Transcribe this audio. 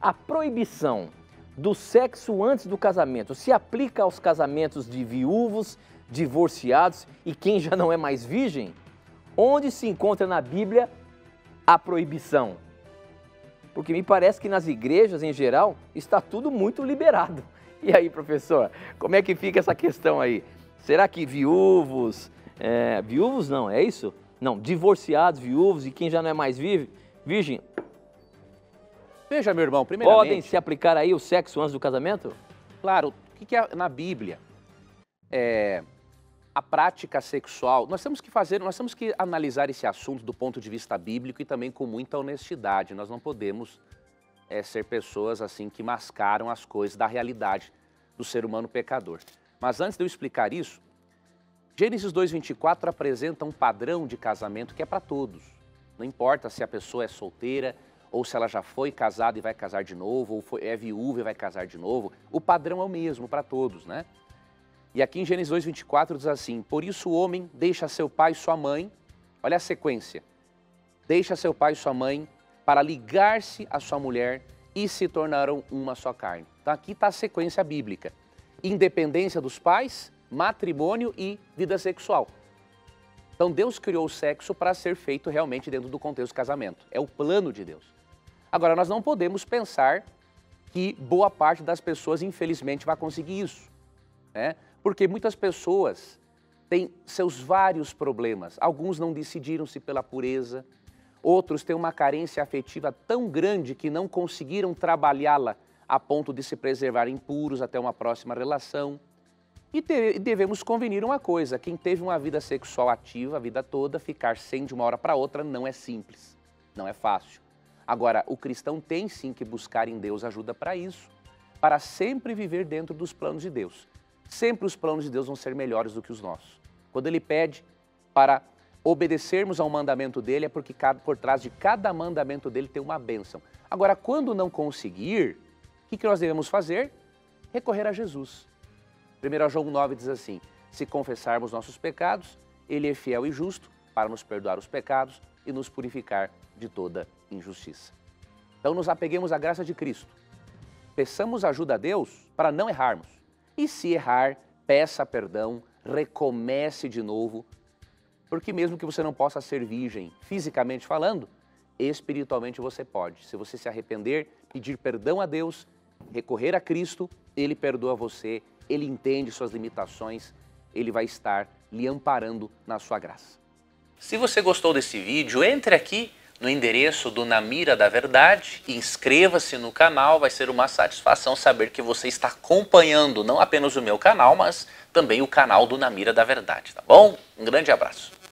a proibição do sexo antes do casamento se aplica aos casamentos de viúvos, divorciados e quem já não é mais virgem? Onde se encontra na Bíblia a proibição? Porque me parece que nas igrejas em geral está tudo muito liberado. E aí, professor, como é que fica essa questão aí? Será que viúvos, é, viúvos não, é isso? Não, divorciados, viúvos e quem já não é mais vive, virgem, Veja, meu irmão, primeiramente... podem se aplicar aí o sexo antes do casamento? Claro, o que, que é na Bíblia? É, a prática sexual, nós temos que fazer, nós temos que analisar esse assunto do ponto de vista bíblico e também com muita honestidade. Nós não podemos é, ser pessoas assim que mascaram as coisas da realidade do ser humano pecador. Mas antes de eu explicar isso, Gênesis 2:24 apresenta um padrão de casamento que é para todos. Não importa se a pessoa é solteira, ou se ela já foi casada e vai casar de novo, ou foi, é viúva e vai casar de novo, o padrão é o mesmo para todos, né? E aqui em Gênesis 2, 24 diz assim: Por isso o homem deixa seu pai e sua mãe, olha a sequência, deixa seu pai e sua mãe para ligar-se à sua mulher e se tornaram uma só carne. Então aqui está a sequência bíblica: independência dos pais, matrimônio e vida sexual. Então Deus criou o sexo para ser feito realmente dentro do contexto do casamento. É o plano de Deus. Agora, nós não podemos pensar que boa parte das pessoas, infelizmente, vai conseguir isso. Né? Porque muitas pessoas têm seus vários problemas. Alguns não decidiram-se pela pureza, outros têm uma carência afetiva tão grande que não conseguiram trabalhá-la a ponto de se preservarem puros até uma próxima relação. E devemos convenir uma coisa: quem teve uma vida sexual ativa a vida toda, ficar sem de uma hora para outra não é simples, não é fácil. Agora, o cristão tem sim que buscar em Deus ajuda para isso, para sempre viver dentro dos planos de Deus. Sempre os planos de Deus vão ser melhores do que os nossos. Quando ele pede para obedecermos ao mandamento dele, é porque por trás de cada mandamento dele tem uma bênção. Agora, quando não conseguir, o que nós devemos fazer? Recorrer a Jesus. 1 João 9 diz assim: Se confessarmos nossos pecados, ele é fiel e justo para nos perdoar os pecados e nos purificar de toda injustiça. Então nos apeguemos à graça de Cristo. Peçamos ajuda a Deus para não errarmos. E se errar, peça perdão, recomece de novo, porque mesmo que você não possa ser virgem, fisicamente falando, espiritualmente você pode. Se você se arrepender, pedir perdão a Deus, recorrer a Cristo, Ele perdoa você, Ele entende suas limitações, Ele vai estar lhe amparando na sua graça. Se você gostou desse vídeo, entre aqui no endereço do Namira da Verdade inscreva-se no canal. Vai ser uma satisfação saber que você está acompanhando não apenas o meu canal, mas também o canal do Namira da Verdade, tá bom? Um grande abraço.